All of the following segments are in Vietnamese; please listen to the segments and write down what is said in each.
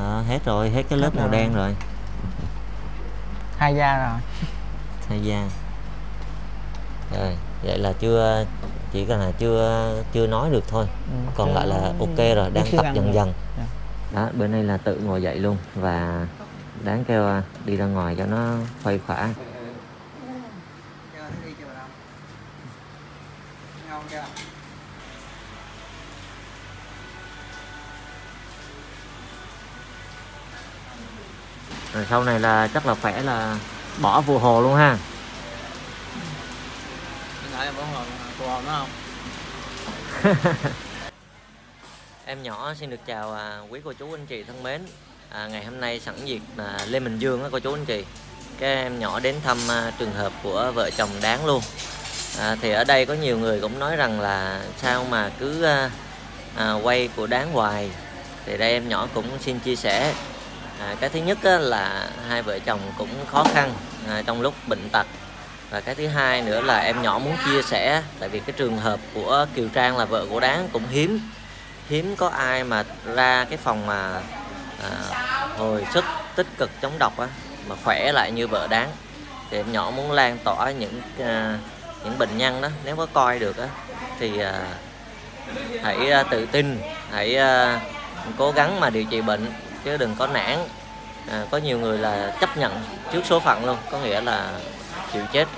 Ờ, hết rồi hết cái lớp Hết màu rồi. đen rồi. Hai da rồi. Thay da. Rồi vậy là chưa chỉ cần là chưa chưa nói được thôi. Ừ, còn lại là ok rồi đang tập dần được. dần. Dạ. đó bữa nay là tự ngồi dậy luôn và đáng kêu à, đi ra ngoài cho nó khuây khỏa rồi sau này là chắc là khỏe là bỏ vụ hồ luôn ha. Em nhỏ xin được chào à, quý cô chú anh chị thân mến. À, Ngày hôm nay sẵn dịp à, Lê Minh Dương á cô chú anh chị. Cái em nhỏ đến thăm à, trường hợp của vợ chồng đáng luôn. À, Thì ở đây có nhiều người cũng nói rằng là Sao mà cứ à, à, quay của đáng hoài. Thì đây em nhỏ cũng xin chia sẻ à, Cái thứ nhất á, là hai vợ chồng cũng khó khăn à, trong lúc bệnh tật. Và cái thứ hai nữa là em nhỏ muốn chia sẻ tại vì cái trường hợp của Kiều Trang là vợ của Đáng cũng hiếm. Hiếm có ai mà ra cái phòng mà à, hồi sức tích cực chống độc á mà khỏe lại như vợ Đáng. Thì em nhỏ muốn lan tỏa những à, những bệnh nhân đó nếu có coi được á thì à, hãy à, tự tin hãy à, cố gắng mà điều trị bệnh chứ đừng có nản à, có nhiều người là chấp nhận trước số phận luôn có nghĩa là chịu chết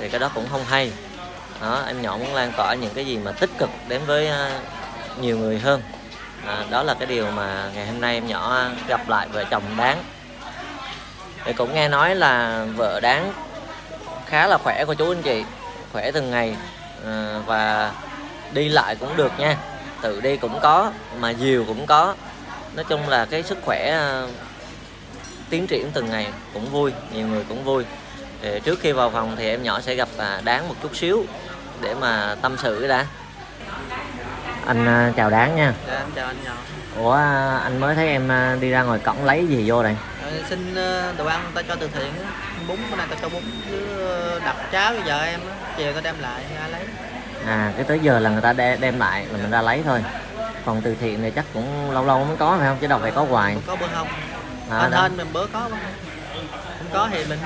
thì cái đó cũng không hay. Đó em nhỏ muốn lan tỏa những cái gì mà tích cực đến với à, nhiều người hơn. À, đó là cái điều mà ngày hôm nay em nhỏ à, gặp lại vợ chồng đáng. Thì cũng nghe nói là vợ đáng khá là khỏe cô chú anh chị khỏe từng ngày à, và đi lại cũng được nha. Tự đi cũng có mà diều cũng có. Nói chung là cái sức khỏe à, tiến triển từng ngày cũng vui nhiều người cũng vui. Thì trước khi vào phòng thì em nhỏ sẽ gặp à, đáng một chút xíu để mà tâm sự đã anh à, chào đáng nha. Dạ em chào anh nhỏ. Ủa à, anh mới thấy em đi ra ngoài cổng lấy gì vô đây? Ờ, Xin ờ, đồ ăn ta cho từ thiện. Bún cái này ta cho bún. Với ờ, đập cháo với vợ em Chiều ta đem lại ra lấy. À cái tới giờ là người ta đem, đem lại là mình ra lấy thôi. Còn từ thiện thì chắc cũng lâu lâu mới có phải không? Chứ đâu phải có hoài. Có bữa không? À, Anh hên mình bữa có không? Không có thì mình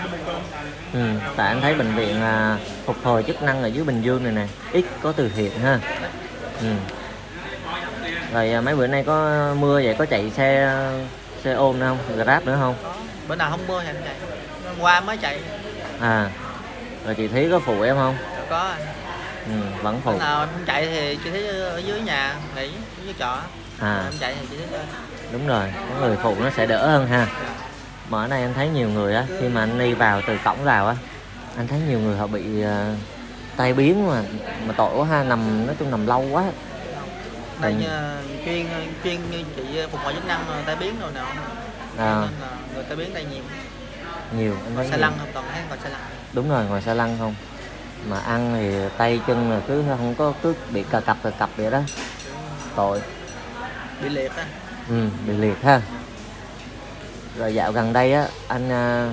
ừ, tại anh thấy bệnh viện à, phục hồi chức năng ở dưới Bình Dương này nè ít có từ thiện ha. Ừ. rồi à, mấy bữa nay có mưa vậy có chạy xe xe ôm nữa không? Grab nữa không? Có. Bữa nào không mưa thì anh chạy. Hôm Qua mới chạy. À rồi chị Thúy có phụ em không? Có anh. Ừ, vẫn Bữa phụ nào em không chạy thì chị thấy ở dưới nhà nghỉ dưới trọ à. Em chạy thì chị thấy lên đúng rồi có người phụ nó sẽ đỡ hơn ha. Mà ở đây anh thấy nhiều người á khi mà anh đi vào từ cổng vào á anh thấy nhiều người họ bị à, tai biến mà mà tội quá ha nằm nói chung nằm lâu quá. Đây Ừ. như chuyên chuyên như chị phục hồi chức năng ờ, tai biến rồi nào à, Nên là người tai biến đây nhiều. Nhiều anh thấy Xe nhiều. lăn không toàn thấy còn xe lăn. Đúng rồi ngoài xe lăn không? Mà ăn thì tay chân là cứ không có cứ bị cà cặp cà cặp vậy đó. Tội. Bị liệt á ừ, bị liệt ha. Rồi dạo gần đây á anh à,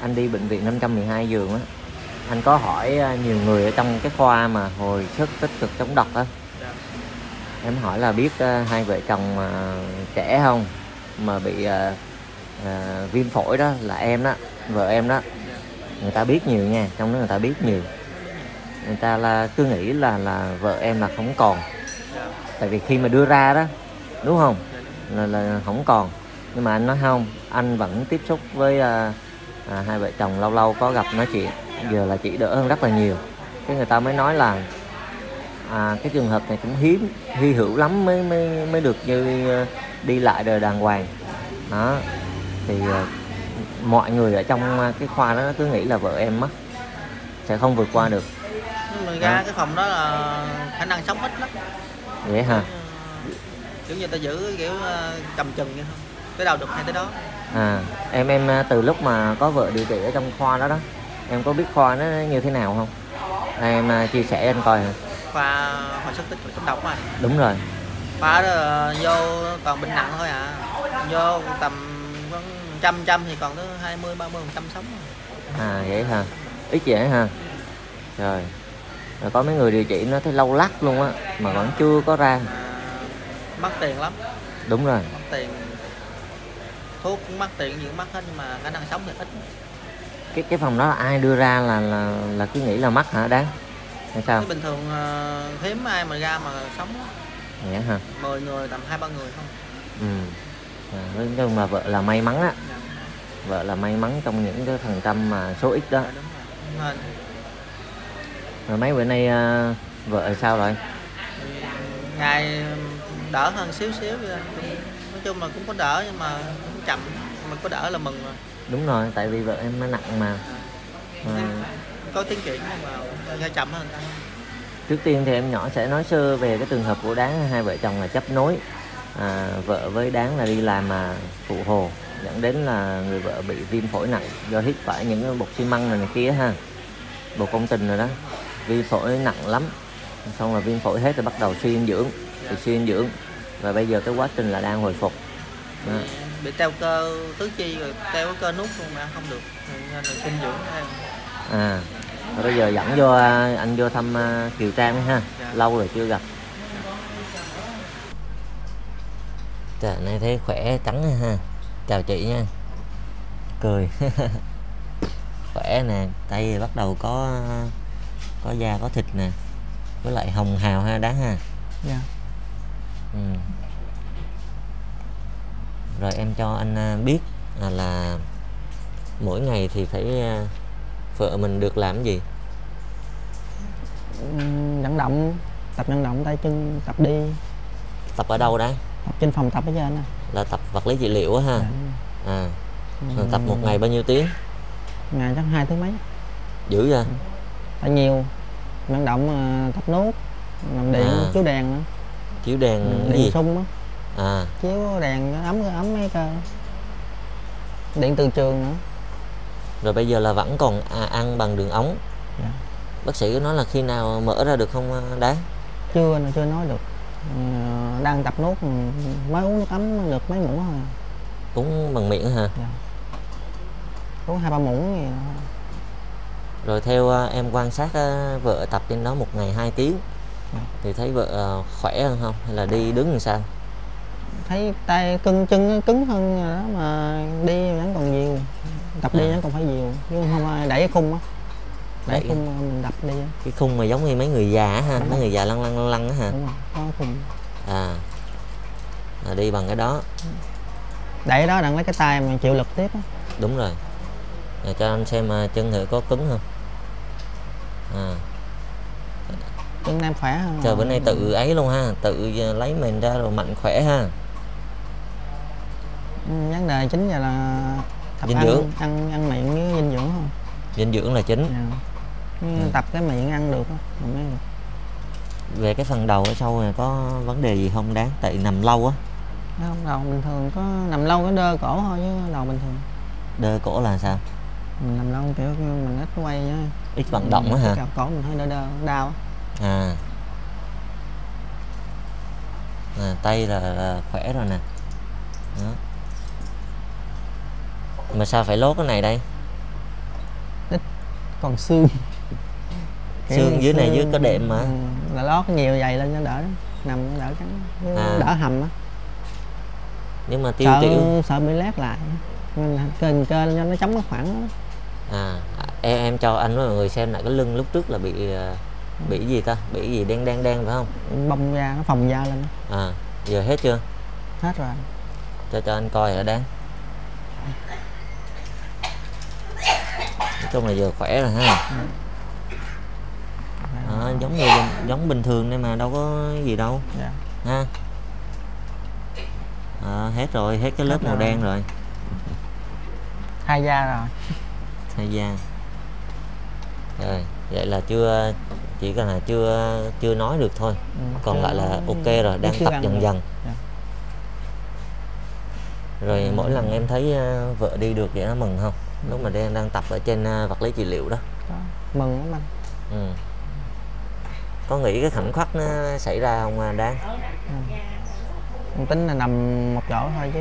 anh đi bệnh viện 512 giường á. Anh có hỏi à, nhiều người ở trong cái khoa mà hồi sức tích cực chống độc á. Em hỏi là biết à, hai vợ chồng trẻ không? Mà bị à, viêm phổi đó là em đó vợ em đó. Người ta biết nhiều nha trong đó người ta biết nhiều. Người ta là cứ nghĩ là là vợ em là không còn. Tại vì khi mà đưa ra đó đúng không? Là, là không còn. Nhưng mà anh nói không anh vẫn tiếp xúc với à, à, hai vợ chồng lâu lâu có gặp nói chuyện. Giờ là chị đỡ hơn rất là nhiều. Cái người ta mới nói là à, cái trường hợp này cũng hiếm hy hữu lắm mới mới mới được như à, đi lại đời đàng hoàng. Đó. Thì à, mọi người ở trong à, cái khoa đó cứ nghĩ là vợ em mất sẽ không vượt qua được. Mà ra cái phòng đó là khả năng sống ít lắm. Vậy hả kiểu như ta giữ kiểu ờ, cầm chừng vậy thôi. Tới đâu được hay tới đó. À em em à, từ lúc mà có vợ điều trị ở trong khoa đó đó em có biết khoa nó như thế nào không? À, em à, chia sẻ anh coi hả? Khoa hồi sức tích cực chống độc mà đúng rồi. Khoa đó vô toàn bệnh nặng thôi à. Vô tầm trăm trăm thì còn tới 20 30 phần trăm sống. Rồi. à vậy hả? Ít vậy hả? Rồi rồi có mấy người điều trị nó thấy lâu lắc luôn á mà vẫn chưa có ra. Mà mất tiền lắm. Đúng rồi. Mất tiền. Thuốc cũng mắc tiền cũng mắc hết nhưng mà khả năng sống thì ít. Cái cái phòng đó là ai đưa ra là là là cứ nghĩ là mắc hả đáng? Hay sao? Bình thường ờ, hiếm ai mà ra mà sống vậy hả? 10 người tầm hai ba người không. Ừ. À, nói chung là vợ là may mắn á. Dạ, vợ là may mắn trong những cái phần trăm mà số ít đó. Dạ, đúng rồi. Rồi. Mấy bữa nay à, vợ sao rồi? Ngày đỡ hơn xíu xíu vậy. Nói chung là cũng có đỡ nhưng mà cũng chậm. Mà có đỡ là mừng rồi. Đúng rồi tại vì vợ em nó nặng mà. À, có tiến triển nhưng mà hơi chậm hơn. trước tiên thì em nhỏ sẽ nói sơ về cái trường hợp của đáng. Hai vợ chồng là chấp nối. À, vợ với đáng là đi làm mà phụ hồ. Dẫn đến là người vợ bị viêm phổi nặng do hít phải những bột xi măng này, này kia ha. Bột công trình rồi đó. Viêm phổi nặng lắm. Xong là viêm phổi hết rồi bắt đầu suy dinh dưỡng thì suy dinh dưỡng. Và bây giờ cái quá trình là đang hồi phục. Đó. bị, teo cơ tứ chi rồi teo cái cơ nút luôn mà không được. Nên là sinh dưỡng à. Rồi bây giờ dẫn vô à, anh vô thăm à, Kiều Trang ha. Dạ. lâu rồi chưa gặp. Trời nay thấy khỏe trắng ha. Chào chị nha. Cười. Khỏe nè tay bắt đầu có có da có thịt nè. Với lại hồng hào ha đáng ha. Dạ ừ. rồi em cho anh à, biết là, là mỗi ngày thì phải à, vợ mình được làm cái gì? Vận động tập vận động tay chân tập đi. Tập ở đâu đấy tập trên phòng tập ở trên nè là tập vật lý trị liệu á ha? Dạ. à. Rồi tập một ngày bao nhiêu tiếng? Ngày chắc hai tiếng mấy. Dữ vậy? Tại nhiều. Vận động tập nốt làm điện À. chiếu đèn nữa chiếu đèn cái điện gì? sung á. À. Chiếu đèn ấm ấm mấy cơ. Điện từ trường nữa. Rồi bây giờ là vẫn còn à, ăn bằng đường ống. Dạ. bác sĩ nói là khi nào mở ra được không à, đáng chưa chưa nói được. Ờ, đang tập nốt ừ, mới uống nước ấm được mấy muỗng thôi uống bằng miệng hả? Uống hai ba muỗng gì đó. rồi theo à, em quan sát à, vợ tập trên đó một ngày 2 tiếng. Dạ. Thì thấy vợ à, khỏe hơn không? Hay là đi đứng làm sao? Thấy tay cưng chân cứng hơn rồi đó mà đi vẫn còn nhiều. Tập đi À. vẫn còn phải nhiều. Chứ không ai đẩy cái khung á. Đẩy khung mình đập đi cái khung mà giống như mấy người già ha mấy người già lăn lăn lăn lăn á hả đúng rồi có khung. À. Là đi bằng cái đó. Đẩy đó đặng lấy cái tay mà chịu lực tiếp á. Đúng rồi. Để cho anh xem à, chân thử có cứng không. À chân em khỏe hơn chờ bữa nay tự ấy luôn ha. Tự à, lấy mình ra rồi mạnh khỏe ha. Ừ, vấn đề chính giờ là tập Dinh ăn, dưỡng. ăn ăn miệng với dinh dưỡng không? Dinh dưỡng là chính. Dạ. Chứ Ừ. tập cái miệng ăn được mình mới được. về cái phần đầu ở sau này có vấn đề gì không đáng? Tại nằm lâu á. Không đầu bình thường có nằm lâu cái đơ cổ thôi chứ đầu bình thường. Đơ cổ là sao? Mình nằm lâu kiểu mình ít quay á. Ít vận động á hả? cổ mình hơi đơ đơ đau á. À à, tay là, là khỏe rồi nè đó. mà sao phải lốt cái này đây còn xương Xương dưới này dưới có đệm mà. ừ, là lót nhiều dày lên cho đỡ nằm nó đỡ cắn À. đỡ hầm á nhưng mà tiêu sợ tiểu sợ bị lét lại nên là kênh kênh cho nó chống cái khoảng đó. à em em cho anh với mọi người xem lại cái lưng lúc trước là bị à, bị gì ta? Bị gì? Đen đen đen phải không? Bông da nó phồng da lên. À giờ hết chưa? Hết rồi. Cho cho anh coi ở đáng? Nói chung là giờ khỏe rồi ha. À, giống như giống bình thường đây mà đâu có gì đâu. Dạ. ha? À, hết rồi hết cái lớp Hết màu rồi. đen rồi. Hai da rồi. Thay da. Rồi vậy là chưa chỉ cần là chưa chưa nói được thôi. Ừ. còn lại là ok rồi đang tập dần được. dần. Dạ. rồi mỗi lần em thấy ờ, vợ đi được vậy nó mừng không? Lúc mà đang đang tập ở trên ờ, vật lý trị liệu đó. Có. mừng lắm anh. Ừ. có nghĩ cái khoảnh khắc nó xảy ra không à, đáng Mình tính là nằm một chỗ thôi chứ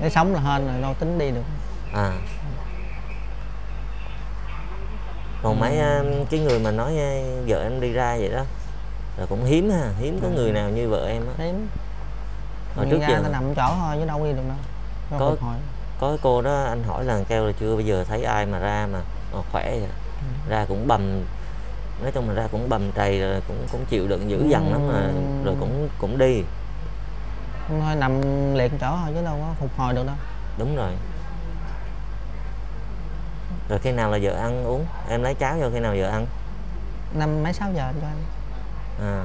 cái sống là hên rồi đâu tính đi được. À còn mấy ờ, cái người mà nói ờ, vợ em đi ra vậy đó là cũng hiếm ha hiếm có người nào như vợ em á. Đến hồi trước giờ ta nằm chỗ thôi chứ đâu đi được đâu đâu Có- có cô đó anh hỏi là kêu là chưa bây giờ thấy ai mà ra mà, mà khỏe vậy. Ừ. ra cũng bầm nói chung là ra cũng bầm trầy rồi cũng cũng chịu đựng dữ dằn lắm mà rồi cũng cũng đi. Thôi nằm liệt chỗ thôi chứ đâu có phục hồi được đâu. Đúng rồi rồi khi nào là vợ ăn uống? Em lấy cháo vô khi nào vợ ăn? Năm mấy sáu giờ cho anh à.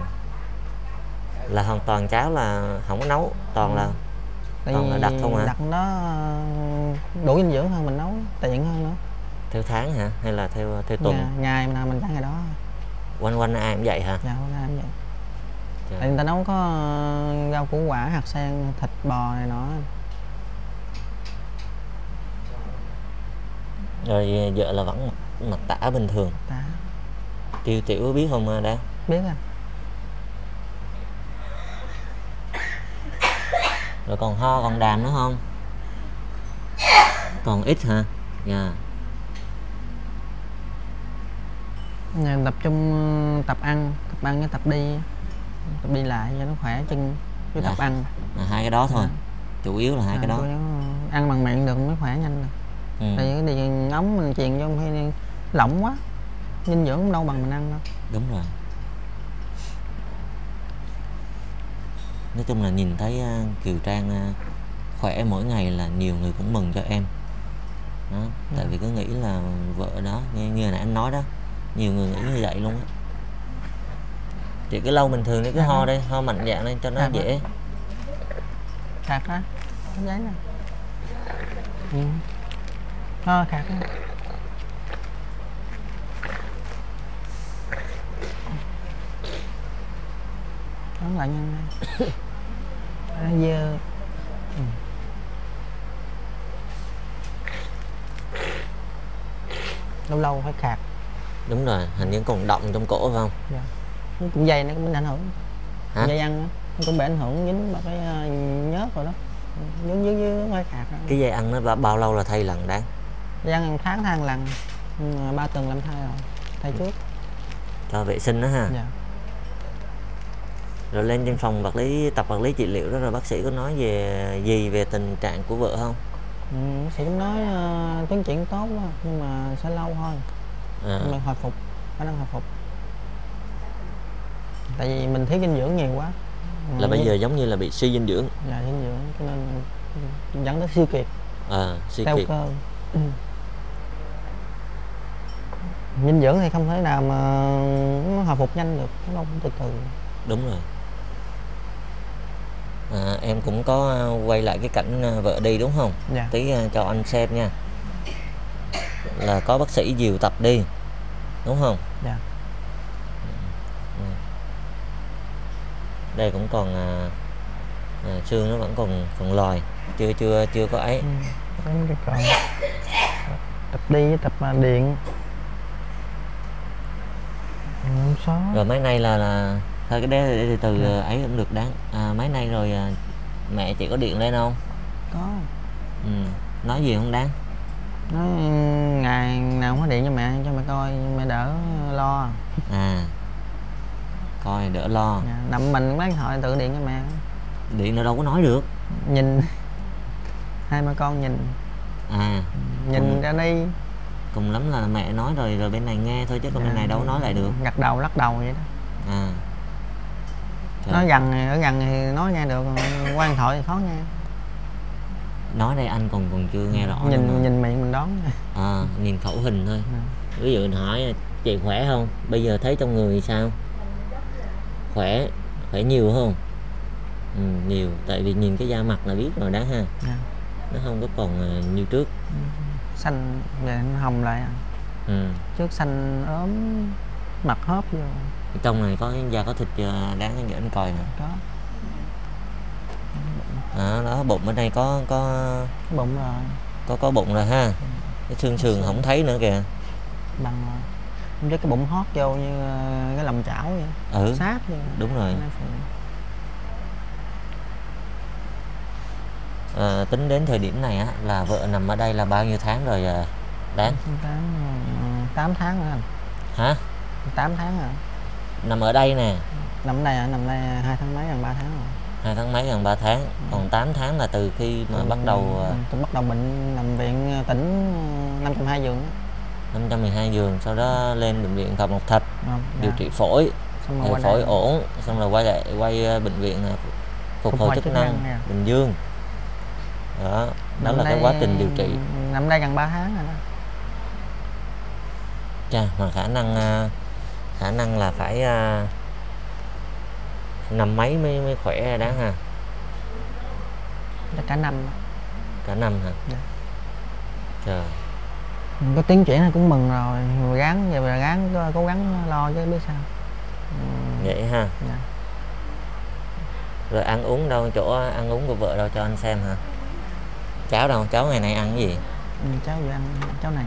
Là hoàn toàn cháo là không có nấu toàn là tại Còn là đặt không hả? đặt nó đủ dinh dưỡng hơn mình nấu tiện hơn nữa. Theo tháng hả? Hay là theo theo tuần? Nhà, ngày nào mình ăn ngày đó. Quanh quanh ai cũng vậy hả? Dạ hôm nay em vậy. Trời. tại người ta nấu có ờ, rau củ quả hạt sen thịt bò này nọ rồi vợ là vẫn mặc tả bình thường. Ta tiêu tiểu biết không à, đã biết à rồi còn ho còn đàm nữa không? Còn ít hả? Dạ. Nhà tập trung ờ, tập ăn tập ăn với tập đi. Tập đi lại cho nó khỏe chân với tập Dạ. ăn. Là hai cái đó thôi. Dạ. chủ yếu là hai cái À, đó yếu ăn bằng miệng được mới khỏe nhanh được ừ. tại vì cái đi ống mình truyền vô hay lỏng quá dinh dưỡng cũng đâu bằng mình ăn đâu đúng rồi nói chung là nhìn thấy à, Kiều Trang à, khỏe mỗi ngày là nhiều người cũng mừng cho em đó, tại Dạ. vì cứ nghĩ là vợ đó như, như nãy anh nói đó nhiều người nghĩ như vậy luôn á chị cứ lâu bình thường đi cứ Dạ. ho đi ho mạnh dạng lên cho nó Dạ. dễ khạc á giấy nè ừ. Khạc á Ấn lại nhanh Đã dơ. Ừ. Lâu lâu phải khạc. Đúng rồi hình như còn động trong cổ phải không? Dạ. Nó cũng dây nó cũng bị ảnh hưởng. Hả? Dây ăn nó cũng bị ảnh hưởng dính vào cái ờ, nhớt rồi đó. Dướng dướng dướng phải khạc. Cái dây ăn nó bao- bao lâu là thay lần đáng Dây ăn tháng tháng lần. Mà ba tuần làm thai rồi. Thay trước. Cho vệ sinh đó ha. Dạ. rồi lên trên phòng vật lý tập vật lý trị liệu đó rồi bác sĩ có nói về gì về tình trạng của vợ không? Ừ, bác sĩ cũng nói uh, tiến triển tốt đó, nhưng mà sẽ lâu thôi à, nhưng mà hồi phục khả năng hồi phục. Tại vì mình thiếu dinh dưỡng nhiều quá. Là Ừ, bây giờ giống như là bị suy dinh dưỡng. Dạ dinh dưỡng cho nên dẫn tới suy kiệt. À, suy teo kiệt. cơ. Ừ. dinh dưỡng thì không thể nào mà nó hồi phục nhanh được nó cũng từ từ. Đúng rồi. À, em cũng có à, quay lại cái cảnh à, vợ đi đúng không? Dạ. Tí à, cho anh xem nha. Là có bác sĩ dìu tập đi đúng không? Dạ. Đây cũng còn à, à, xương nó vẫn còn còn lòi chưa chưa chưa có ấy. Ừ. tập đi với tập điện. Ừ, không số rồi mấy nay là là thôi cái đấy để từ từ Dạ. à, ấy cũng được đáng. À, mấy nay rồi à, mẹ chị có điện lên không? Có. Ừ. nói gì không đáng? Nói ngày nào cũng có điện cho mẹ cho mẹ coi mẹ đỡ lo. À coi đỡ lo. Dạ, nằm mình bán điện thoại tự điện cho mẹ. Điện nó đâu có nói được. Nhìn. Hai mẹ con nhìn. À nhìn Ừ. ra đi cùng lắm là mẹ nói rồi rồi bên này nghe thôi chứ còn bên Dạ. này đâu nói lại được. Gật đầu lắc đầu vậy đó. À. Trời, nói gần ở gần thì nói nghe được còn qua điện thoại thì khó nghe. Nói đây anh còn còn chưa nghe rõ nhìn nhìn miệng mình đón à, nhìn khẩu hình thôi. Dạ. ví dụ hỏi chị khỏe không? Bây giờ thấy trong người sao? Khỏe khỏe nhiều không? Ừ, nhiều tại vì nhìn cái da mặt là biết rồi đó ha. Dạ. nó không có còn à, như trước xanh về hồng lại à. ừ. trước xanh ốm mặt hóp vô. Trong này có da có thịt à, đáng để anh coi nè. Có. À, đó bụng bên đây có có bụng rồi. có có bụng rồi ha. Cái xương sườn không thấy nữa kìa. Bằng rồi. Với cái bụng hót vô như ờ, cái lòng chảo vậy. Ừ. Sát vậy đúng rồi Nó phụ. À, tính đến thời điểm này á là vợ nằm ở đây là bao nhiêu tháng rồi à, đáng tám ờ, tám tháng rồi anh hả tám tháng rồi nằm ở đây nè nằm ở đây hả? nằm đây hai tháng mấy gần ba tháng rồi hai tháng mấy gần 3 tháng còn 8 tháng là từ khi mà Từ- bắt đầu à, từ bắt đầu bệnh nằm viện ờ, tỉnh ờ, 520 giường á. 512 giường sau đó lên bệnh viện Phạm Ngọc Thạch Không, điều dạ. trị phổi xong rồi phổi lại. ổn xong rồi quay lại quay à, bệnh viện à, phục hồi chức năng nha. Bình Dương đó đó Năm là cái nay- quá trình điều trị. năm nay gần 3 tháng rồi đó. Chà, mà khả năng à, khả năng là phải à, năm mấy mới mới khỏe đáng ha? Chắc cả năm cả năm hả? Dạ. trời có tiến triển này cũng mừng rồi Rồi gắng giờ là gắng cố- cố gắng lo chứ biết sao. Ừ, vậy ha. Dạ. rồi ăn uống đâu chỗ ăn uống của vợ đâu cho anh xem hả cháu đâu cháu ngày nay ăn cái gì? Ừ, cháu vừa ăn cháu này.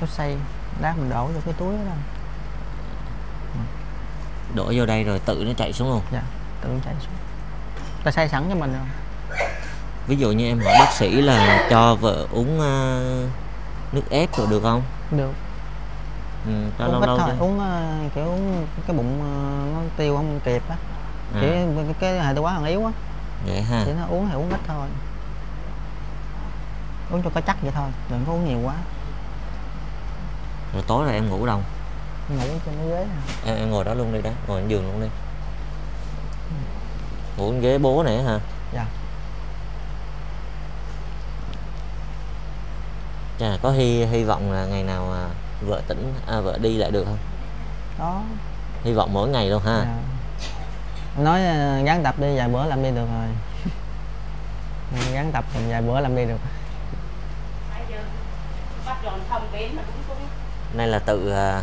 Cháu xay đá mình đổ vô cái túi đó đổ vô đây rồi tự nó chạy xuống luôn. Dạ tự chạy xuống. Ta xay sẵn cho mình rồi. Ví dụ như em hỏi bác sĩ là cho vợ uống à, nước ép rồi được không? Được. Ừ, cho uống lâu lâu thôi uống ờ, kiểu uống cái bụng ờ, nó tiêu không kịp á. À, chỉ cái, cái hệ tiêu hóa còn yếu á. Vậy ha. Chỉ nó uống thì uống ít thôi uống cho có chắc vậy thôi đừng có uống nhiều quá. Rồi tối rồi em ngủ đâu? Ngủ trên cái ghế em, em ngồi đó luôn đi đó ngồi trên giường luôn đi. Ngủ trên ghế bố này hả? Dạ. Chà, có hy hy vọng là ngày nào à, vợ tỉnh à, vợ đi lại được không? Đó hy vọng mỗi ngày luôn ha. Dạ. nói ờ, gắng tập đi vài bữa làm đi được rồi. Gắng tập thì vài bữa làm đi được thông đến mà cũng cũng nay là tự à,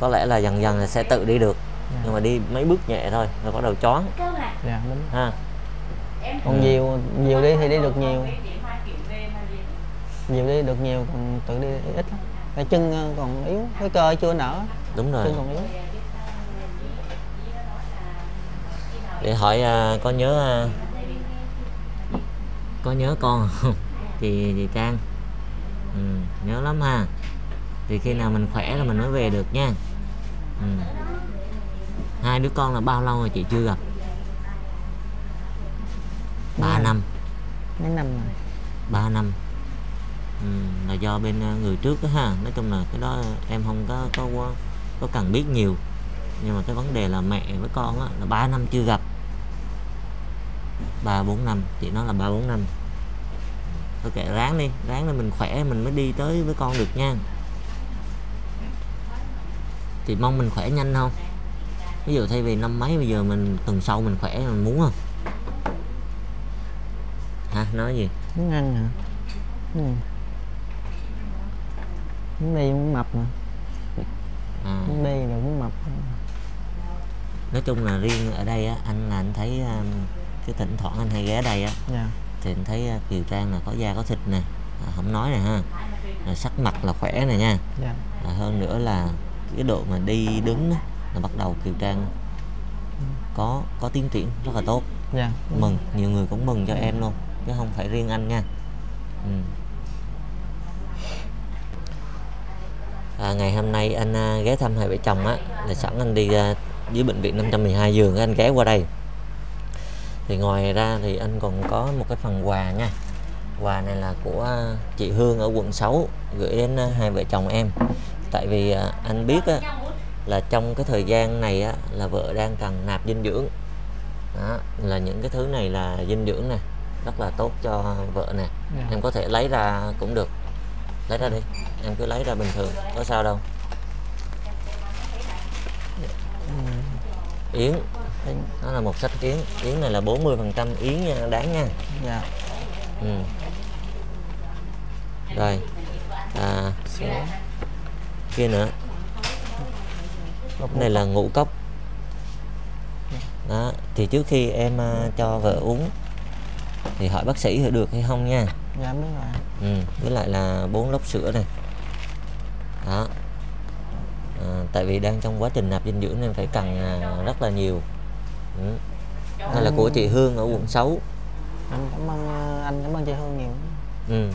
có lẽ là dần dần là sẽ tự đi được. Dạ. nhưng mà đi mấy bước nhẹ thôi rồi bắt đầu choáng. Dạ đúng. Ha. Còn nhiều nhiều đi thì đi được nhiều. nhiều đi được nhiều còn tự đi ít lắm. Cái chân ờ, còn yếu cái cơ chưa nở. Đúng rồi. Chân còn yếu. Để hỏi à, có nhớ à, có nhớ con không? Chị chị Trang ừ, nhớ lắm ha. Thì khi nào mình khỏe là mình mới về được nha. Ừ. hai đứa con là bao lâu rồi chị? Chưa gặp. Ba năm. Mấy năm rồi? 3 năm. Ừ, là do bên ờ, người trước đó ha. Nói chung là cái đó em không có có có, cần biết nhiều. Nhưng mà cái vấn đề là mẹ với con á là 3 năm chưa gặp. Ba bốn năm. Chị nói là ba bốn năm kệ ráng đi ráng để mình khỏe mình mới đi tới với con được nha. Thì mong mình khỏe nhanh không? Ví dụ thay vì năm mấy bây giờ mình tuần sau mình khỏe mình muốn không? Hả nói gì? Muốn ăn hả? Ừ. muốn đi muốn mập mà à. muốn đi rồi muốn mập nói chung là riêng ở đây á anh là anh thấy um, cái thỉnh thoảng anh hay ghé đây á. Dạ thì anh thấy uh, Kiều Trang là có da có thịt nè à, không nói nè ha. Rồi sắc mặt là khỏe nè nha. À, hơn nữa là cái độ mà đi đứng á, là bắt đầu Kiều Trang có có tiến triển rất là tốt. Dạ. Mừng nhiều người cũng mừng cho em luôn chứ không phải riêng anh nha. Ừ. à, ngày hôm nay anh à, ghé thăm hai vợ chồng á là sẵn anh đi à, dưới bệnh viện 512 giường anh ghé qua đây thì ngoài ra thì anh còn có một cái phần quà nha. Quà này là của chị Hương ở quận 6 gửi đến à, hai vợ chồng em. Tại vì à, anh biết á, là trong cái thời gian này á, là vợ đang cần nạp dinh dưỡng. Đó, là những cái thứ này là dinh dưỡng nè rất là tốt cho vợ nè. Dạ. em có thể lấy ra cũng được. Lấy ra đi em cứ lấy ra bình thường có sao đâu. Yến Nó là một sách yến yến này là 40 phần trăm yến nha đáng nha. Dạ. Ừ. rồi à, sữa kia nữa. Bột này là ngũ cốc. Đó thì trước khi em à, cho vợ uống thì hỏi bác sĩ được hay không nha. Dạ biết rồi. Ừ. với lại là bốn lốc sữa này. Đó. À, tại vì đang trong quá trình nạp dinh dưỡng nên phải cần à, rất là nhiều ừ. đây là của chị Hương ở quận 6 anh cảm ơn ờ, anh cảm ơn chị Hương nhiều. Ừ.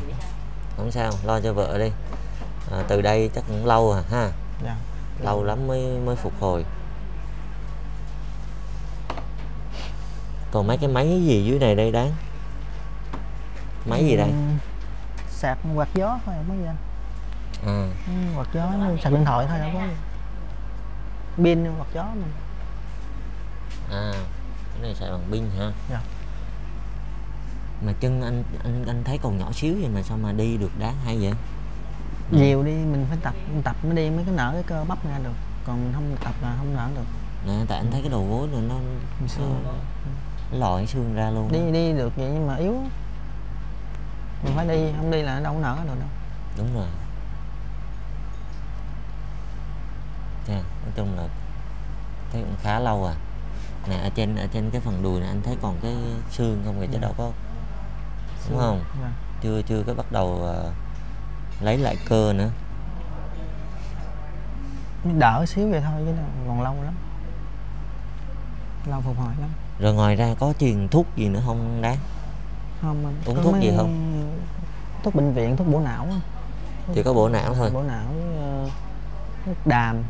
không sao lo cho vợ đi. À, từ đây chắc cũng lâu à ha? Dạ. Lâu lắm mới mới phục hồi. Còn mấy cái máy gì dưới này đây đáng? Máy gì đây? Ừ, sạc quạt gió thôi không có gì anh. À. Ừ, quạt gió sạc điện thoại thôi đâu có gì. Pin quạt gió mình à cái này xài bằng pin hả? Dạ. mà chân anh anh anh thấy còn nhỏ xíu vậy mà sao mà đi được đáng hay vậy? Nhiều đi mình phải tập tập mới đi mới có nở cái cơ bắp ra được. Còn không tập là không nở được. Nè tại anh thấy cái đầu gối rồi nó xương. lòi cái xương ra luôn. Đi đi được vậy nhưng mà yếu. Mình phải đi không đi là đâu có nở được đâu. Đúng rồi. Nha, nói chung là thấy cũng khá lâu à nè ở trên ở trên cái phần đùi này anh thấy còn cái xương không? Vậy chứ Dạ. đâu có đúng không? Dạ. chưa chưa có bắt đầu ờ, lấy lại cơ nữa. Đỡ xíu vậy thôi chứ còn lâu lắm. Lâu phục hồi lắm. Rồi ngoài ra có truyền thuốc gì nữa không đáng không anh Uống thuốc mấy gì không? thuốc bệnh viện thuốc bổ não chỉ có bộ não thôi. Bổ não thuốc đàm.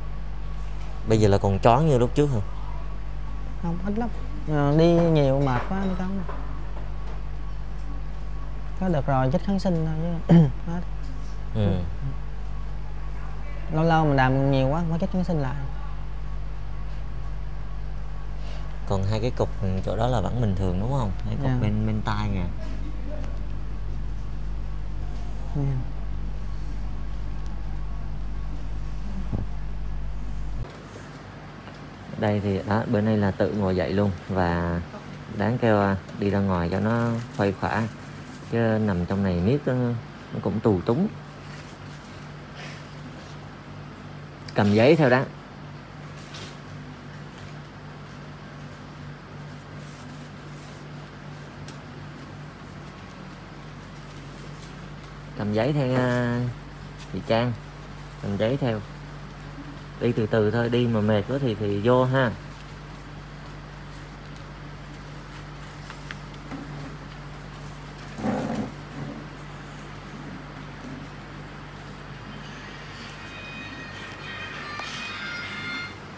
Bây giờ là còn chón như lúc trước không không ít lắm. Ờ, đi nhiều mệt quá mới có có được rồi chích kháng sinh thôi chứ. Hết. Ừ. lâu lâu mà đàm nhiều quá mới chích kháng sinh lại. Còn hai cái cục chỗ đó là vẫn bình thường đúng không? Hai cục Dạ. bên bên tai nè Nha. Đây thì đó bữa nay là tự ngồi dậy luôn và đáng kêu à, đi ra ngoài cho nó khuây khỏa chứ nằm trong này miết nó, nó cũng tù túng. Cầm giấy theo đó cầm giấy theo à, chị Trang. Cầm giấy theo đi từ từ thôi, đi mà mệt quá thì thì vô ha.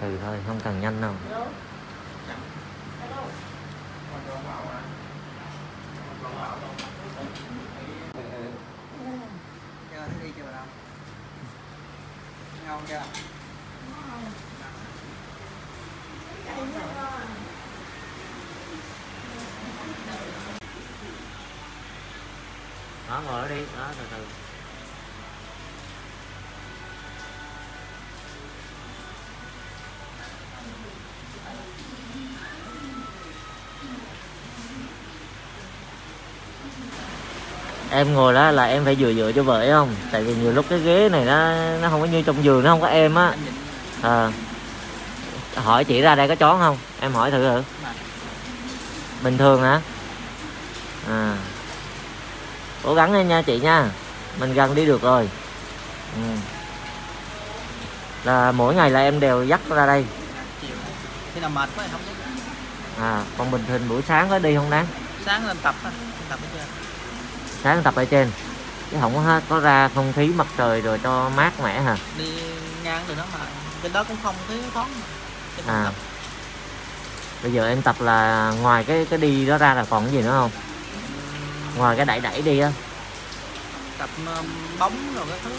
Từ thôi, không cần nhau em ngồi đó là em phải dựa dựa cho vợ ấy không? Tại vì nhiều lúc cái ghế này nó nó không có như trong giường nó không có êm á. À. hỏi chị ra đây có chón không? Em hỏi thử thử. Bình thường hả? À. Cố gắng lên nha chị nha. Mình gần đi được rồi. Ừ. là mỗi ngày là em đều dắt ra đây. À còn bình thường buổi sáng có đi không đáng? Sáng lên tập á sáng tập ở trên. Chứ không có hết có ra không khí mặt trời rồi cho mát mẻ hả? Đi ngang từ đó mà trên đó cũng không khí thoáng à. tập bây giờ em tập là ngoài cái cái đi đó ra là còn cái gì nữa không? Ngoài cái đẩy đẩy đi á. Tập um, bóng rồi cái thứ.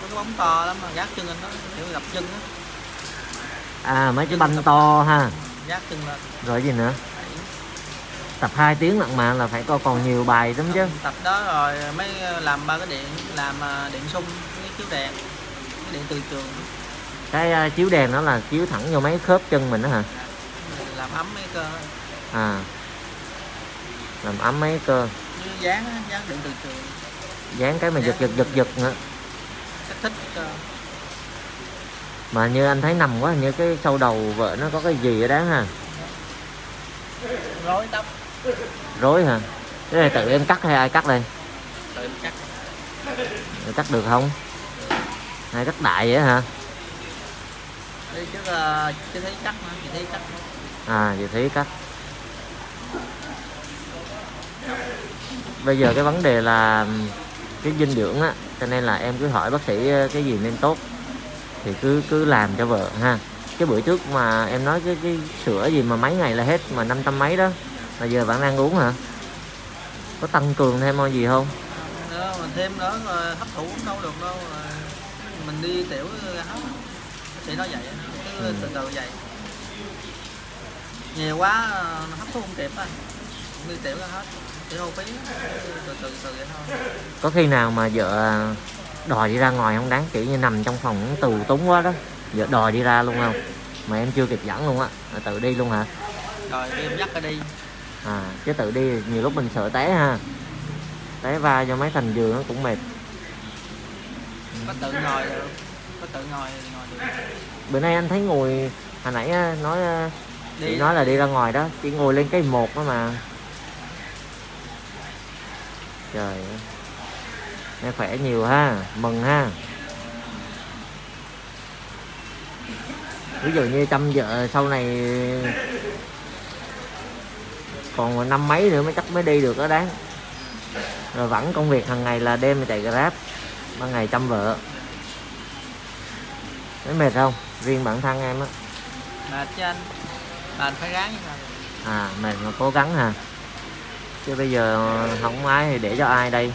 Cái bóng to lắm mà gác chân lên đó kiểu tập chân á. À mấy cái banh to ha. Gác chân lên. Rồi gì nữa. Tập 2 tiếng lận mà là phải có còn nhiều bài lắm chứ. tập đó rồi mới làm ba cái điện làm à, điện xung với chiếu đèn cái điện từ trường. Cái à, chiếu đèn đó là chiếu thẳng vô mấy khớp chân mình đó hả? Làm ấm mấy cơ. À. Làm ấm mấy cơ. Như dán dán điện từ trường. Dán cái mà giật giật giật giật nữa. Thích cơ. Mà như anh thấy nằm quá như cái sau đầu vợ nó có cái gì ở đó ha? Rối tóc rối hả? Cái này tự em cắt hay ai cắt đây? Tự cắt. Em cắt được không? Hay cắt đại vậy hả? Đi trước uh, chứ thấy cắt mà chị thấy cắt à vậy thấy cắt. Bây giờ cái vấn đề là cái dinh dưỡng á cho nên là em cứ hỏi bác sĩ ờ, cái gì nên tốt thì cứ cứ làm cho vợ ha. Cái bữa trước mà em nói cái cái sữa gì mà mấy ngày là hết mà năm trăm mấy đó Mà giờ bạn ăn uống hả? Có tăng cường thêm gì không? đó mình thêm nữa rồi hấp thụ cũng đâu được đâu rồi mình đi tiểu ra hết thì nó vậy cứ Ừ. từ từ vậy nhiều quá ờ, nó hấp thu không kịp á đi tiểu ra hết tiểu hô phí từ từ từ vậy thôi Có khi nào mà vợ đòi đi ra ngoài không đáng kiểu như nằm trong phòng tù túng quá đó Vợ đòi đi ra luôn không? Mà em chưa kịp dẫn luôn á, tự đi luôn hả? rồi em dắt ra đi À, chứ tự đi nhiều lúc mình sợ té ha. Té va cho mấy thành giường nó cũng mệt. Có tự ngồi được có tự ngồi ngồi được Bữa nay anh thấy ngồi, hồi nãy á, nói đi Chị nói là đi ra ngoài đó, chỉ ngồi lên cái một đó mà. Trời Nghe khỏe nhiều ha, mừng ha. Ví dụ như chăm vợ sau này Còn năm mấy nữa mới chắc mới đi được đó đáng. Rồi vẫn công việc hàng ngày là đêm chạy grab Ban ngày chăm vợ. Thấy mệt không? Riêng bản thân em á. Mệt chứ anh. Mà anh phải ráng như À mệt mà cố gắng hả? Chứ bây giờ không ai thì để cho ai đây?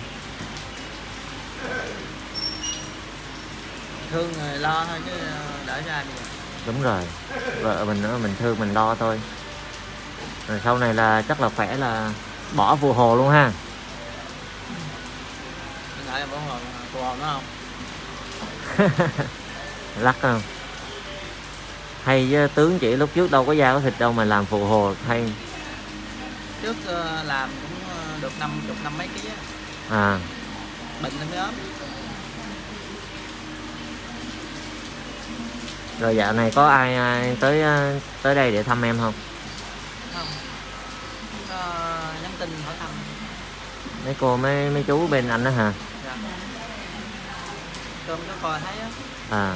Thương người lo thôi chứ đỡ ra gì Đúng rồi. Vợ mình nữa mình thương mình lo thôi Rồi sau này là chắc là khỏe là bỏ phù hồ luôn ha. Bố hồ nó không? Lắc không? Hay chứ tướng chỉ lúc trước đâu có da có thịt đâu mà làm phù hồ hay? Trước ờ, làm cũng ờ, được năm chục năm mấy ký á. À. Bệnh nó mới ốm. Rồi dạo này có ai, ai tới ờ, tới đây để thăm em không nhắn tin hỏi thăm. Mấy cô mấy mấy chú bên anh đó hả? Dạ. cơm có coi thấy á. À.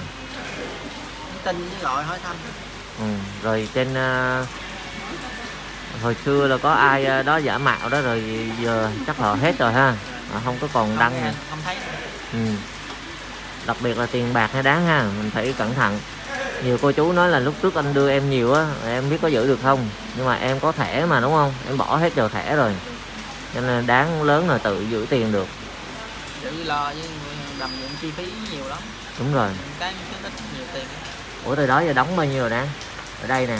Nhắn tin với gọi hỏi thăm. Ừ, rồi trên ờ, hồi xưa là có ai ờ, đó giả mạo đó rồi giờ chắc là hết rồi ha. À, không có còn đăng không, nữa. không thấy. Ừ. đặc biệt là tiền bạc hay đáng ha mình phải cẩn thận nhiều cô chú nói là lúc trước anh đưa em nhiều á em biết có giữ được không? Nhưng mà em có thẻ mà đúng không? Em bỏ hết vào thẻ rồi. Cho nên đáng lớn là tự giữ tiền được. Giữ lo với đầm dụng chi phí nhiều lắm. Đúng rồi. Những cái ít nhiều tiền. Ủa từ đó giờ đóng bao nhiêu rồi đáng ở đây nè.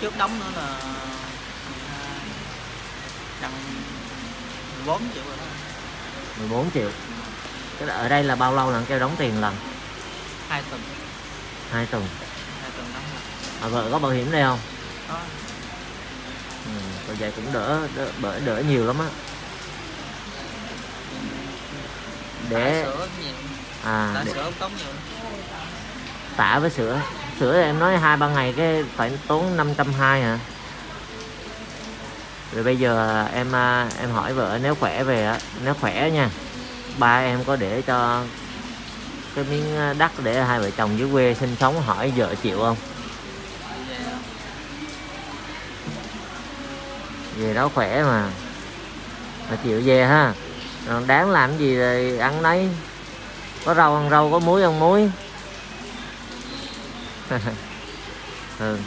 Trước đóng nữa là à, gần 14 triệu rồi đó. 14 triệu. Cái ở đây là bao lâu là kêu đóng tiền lần? Hai tuần hai tuần. Hai tuần đóng là à, vợ có bảo hiểm đây không? Có. Ừ, rồi vậy cũng đỡ đỡ đỡ, đỡ nhiều lắm á. Để sữa à để, sữa cũng tốn nhiều. Tả với sữa. Sữa em nói hai ba ngày cái phải tốn 520 hả? Rồi bây giờ em à, em hỏi vợ nếu khỏe về á nếu khỏe nha ba em có để cho cái miếng à, đất để hai vợ chồng dưới quê sinh sống, hỏi vợ chịu không? Về đó khỏe mà. Mà chịu về ha. Đáng làm gì rồi ăn nấy. Có rau ăn rau, có muối ăn muối. Ừ.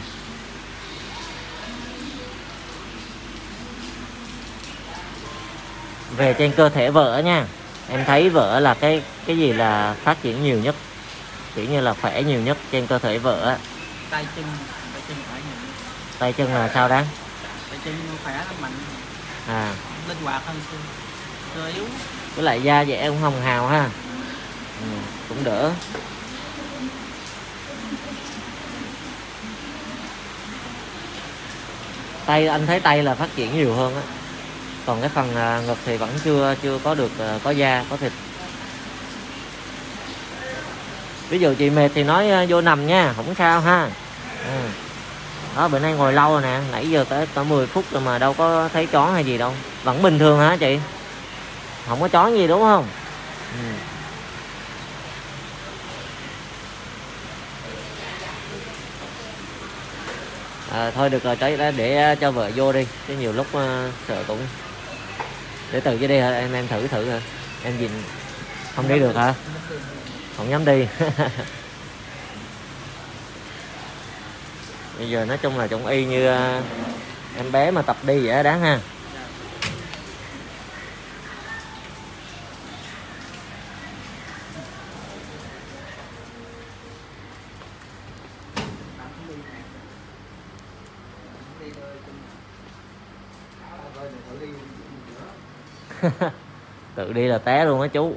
về trên cơ thể vợ nha em thấy vợ là cái cái gì là phát triển nhiều nhất? Kiểu như là khỏe nhiều nhất trên cơ thể vợ á. Tay chân tay chân khỏe nhiều tay chân là sao đáng? Tay chân khỏe lắm mạnh à. Linh hoạt hơn xưa. Cơ yếu. Với lại da dẻ cũng hồng hào ha. Ừ, cũng đỡ. Tay anh thấy tay là phát triển nhiều hơn á còn cái phần à, ngực thì vẫn chưa chưa có được à, có da có thịt. Ví dụ chị mệt thì nói à, vô nằm nha không sao ha. Ừ. đó bữa nay ngồi lâu rồi nè nãy giờ tới cả 10 phút rồi mà đâu có thấy chón hay gì đâu. Vẫn bình thường hả chị? Không có chón gì đúng không? Ừ. à, thôi được rồi tới để cho vợ vô đi chứ nhiều lúc uh, sợ cũng để từ dưới đây hả em em thử thử hả em nhìn không đi được hả? Không dám đi. Bây giờ nói chung là cũng y như ờ, em bé mà tập đi vậy đó đáng ha. tự đi là té luôn á chú.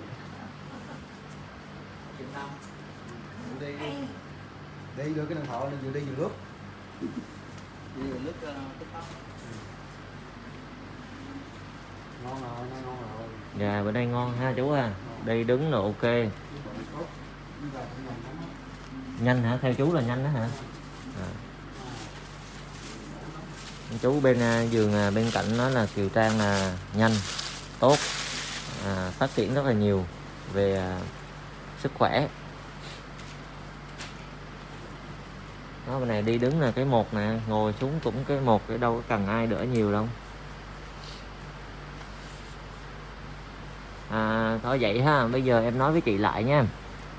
Đi đi. Cái điện thoại vừa đi vừa lướt. Đi nước tích tóc ngon rồi nó ngon rồi. Dạ bữa nay ngon ha chú à. Đi đứng là ok. Đi đi nhanh hả? Theo chú là nhanh đó hả? À. chú bên à, giường à, bên cạnh nó là kiều trang là nhanh tốt à, phát triển rất là nhiều về à, sức khỏe. Đó bên này đi đứng là cái một nè ngồi xuống cũng cái một cái đâu có cần ai đỡ nhiều đâu. À, thôi vậy ha bây giờ em nói với chị lại nha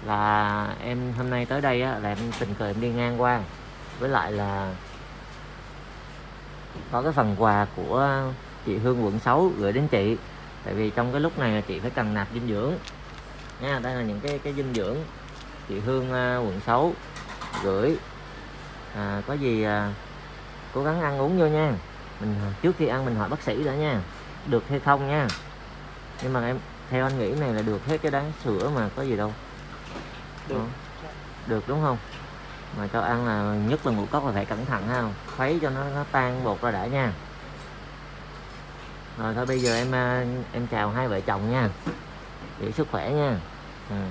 là em hôm nay tới đây á, là em tình cờ em đi ngang qua. Với lại là có cái phần quà của chị Hương quận 6 gửi đến chị tại vì trong cái lúc này là chị phải cần nạp dinh dưỡng. Nha đây là những cái cái dinh dưỡng. Chị Hương à, quận 6 gửi. À, có gì à, cố gắng ăn uống vô nha. Mình trước khi ăn mình hỏi bác sĩ đã nha. Được hay không nha. Nhưng mà em theo anh nghĩ này là được hết cái đáng sữa mà có gì đâu. Được. Được đúng không? Mà cho ăn là nhất là ngũ cốc là phải cẩn thận ha. Khuấy cho nó nó tan bột ra đã nha rồi thôi bây giờ em à, em chào hai vợ chồng nha. Giữ sức khỏe nha. À,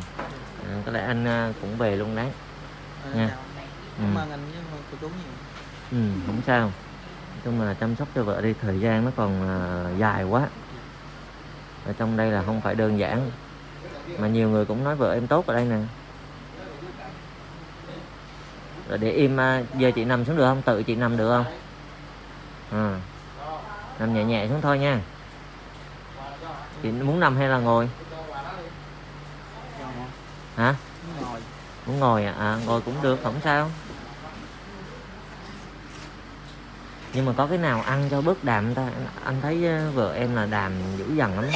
có lẽ anh cũng về luôn đấy. Nha. cảm Ừ. ơn anh với cô chú nhiều. Ừ, không sao. Nói chung là chăm sóc cho vợ đi thời gian nó còn dài quá. Ở trong đây là không phải đơn giản. Mà nhiều người cũng nói vợ em tốt ở đây nè. Rồi để im giờ chị nằm xuống được không? Tự chị nằm được không? À. nằm nhẹ nhẹ xuống thôi nha. Chị muốn nằm hay là ngồi? Hả? Muốn ngồi à? à ngồi cũng được không sao. Nhưng mà có cái nào ăn cho bớt đàm ta? Anh thấy ờ, vợ em là đàm dữ dằn lắm.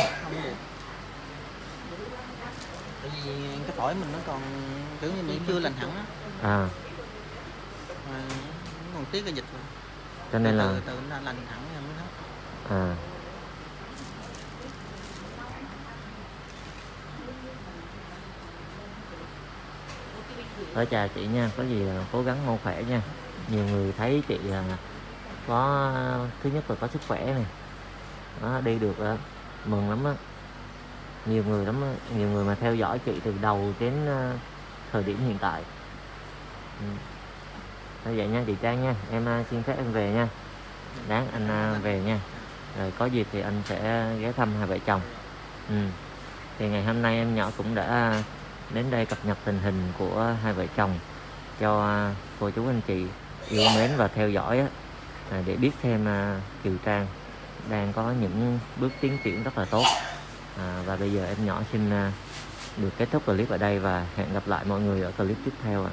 Tại vì cái phổi mình nó còn kiểu như chưa lành hẳn á. À. Mà còn tiếc cái dịch. Rồi cho nên là từ từ nó lành hẳn à Thôi chào chị nha, có gì là cố gắng mau khỏe nha Nhiều người thấy chị là có thứ nhất là có sức khỏe này đó, đi được đó. mừng lắm á nhiều người lắm đó. nhiều người mà theo dõi chị từ đầu đến ờ, thời điểm hiện tại. Ừ. Thôi vậy nha chị Trang nha em ờ, xin phép em về nha đáng anh ờ, về nha rồi có dịp thì anh sẽ ghé thăm hai vợ chồng. Ừ. thì ngày hôm nay em nhỏ cũng đã đến đây cập nhật tình hình của hai vợ chồng cho cô chú anh chị yêu mến và theo dõi á, à, để biết thêm à, Kiều Trang đang có những bước tiến triển rất là tốt. À, và bây giờ em nhỏ xin à, được kết thúc clip ở đây và hẹn gặp lại mọi người ở clip tiếp theo ạ.